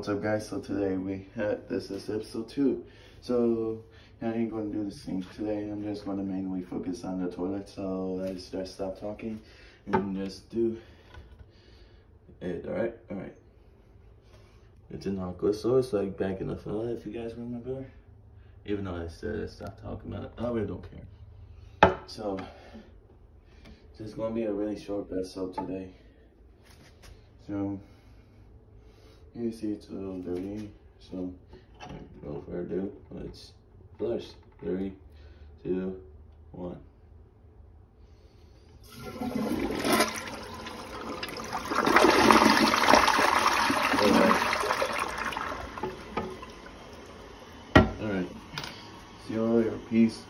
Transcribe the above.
what's up guys? So today we had, this is episode two. So I ain't gonna do the same today. I'm just gonna mainly focus on the toilet. So let's just stop talking and just do it. Alright, alright. It's an AquaSource it's like back in the fall if you guys remember. Even though I said stop talking about it, I really don't care. So this is gonna be a really short episode today. So you see it's a little dirty, so no further ado, let's flush. Three, two, one. Alright, right. see you later, peace.